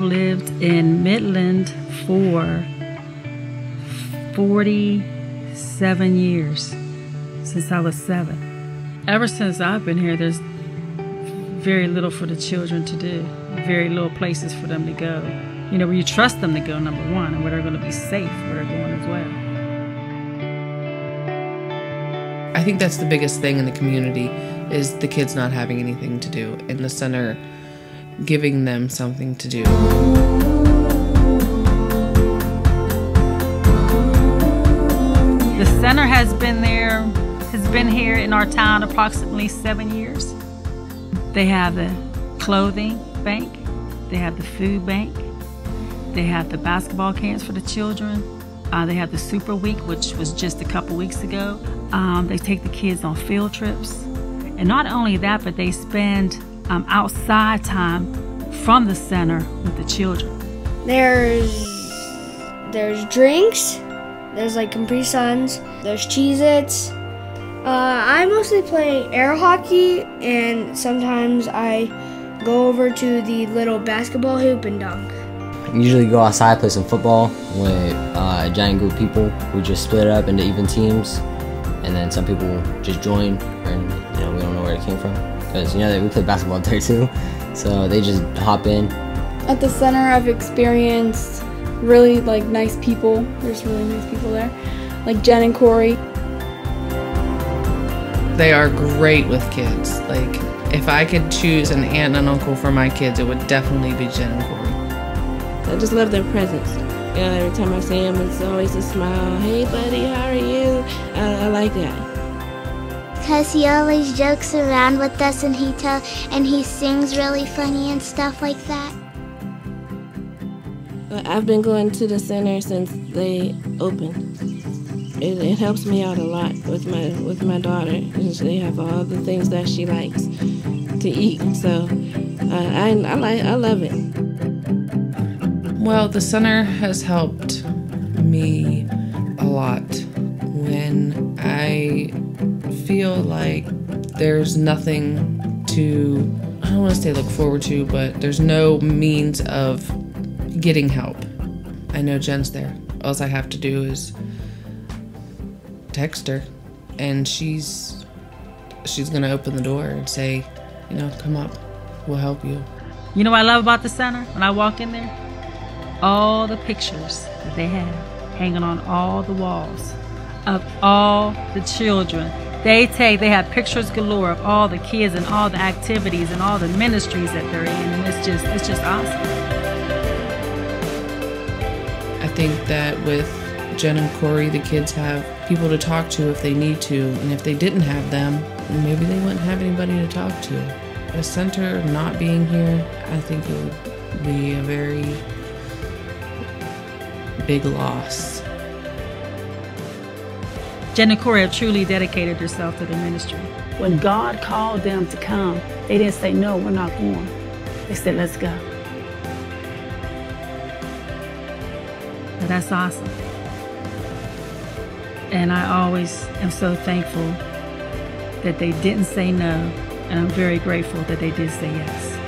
lived in Midland for 47 years since I was seven. Ever since I've been here, there's very little for the children to do, very little places for them to go. You know, where you trust them to go, number one, and where they're going to be safe where they're going as well. I think that's the biggest thing in the community is the kids not having anything to do and the center giving them something to do. The center has been there, has been here in our town approximately seven years. They have the clothing bank, they have the food bank, they have the basketball camps for the children, uh, they have the Super Week, which was just a couple weeks ago. Um, they take the kids on field trips. And not only that, but they spend um, outside time from the center with the children. There's there's drinks, there's like Capri Suns, there's Cheez-Its. Uh, I mostly play air hockey and sometimes I go over to the little basketball hoop and dunk. Usually go outside, play some football with uh, a giant group of people. We just split up into even teams and then some people just join and you know we don't know where it came from because you know we play basketball there too. So they just hop in. At the center i've experienced really like nice people. There's really nice people there like jen and corey. They are great with kids. Like if i could choose an aunt and uncle for my kids it would definitely be jen and corey. I just love their presence. You know, every time I see them, it's always a smile. Hey, buddy, how are you? Uh, I like that. Because he always jokes around with us and he tell and he sings really funny and stuff like that. I've been going to the center since they opened. It, it helps me out a lot with my with my daughter. And they have all the things that she likes to eat. So uh, I I like I love it. Well, the center has helped me a lot when I feel like there's nothing to, I don't want to say look forward to, but there's no means of getting help. I know Jen's there. All I have to do is text her and she's she's to open the door and say, you know, come up. We'll help you. You know what I love about the center when I walk in there? all the pictures that they have hanging on all the walls of all the children. They take, they have pictures galore of all the kids and all the activities and all the ministries that they're in, and it's just, it's just awesome. I think that with Jen and Corey, the kids have people to talk to if they need to, and if they didn't have them, maybe they wouldn't have anybody to talk to. A center not being here, I think it would be a very big loss. Jen and have truly dedicated herself to the ministry. When God called them to come, they didn't say, No, we're not going. They said, Let's go. That's awesome. And I always am so thankful that they didn't say no, and I'm very grateful that they did say yes.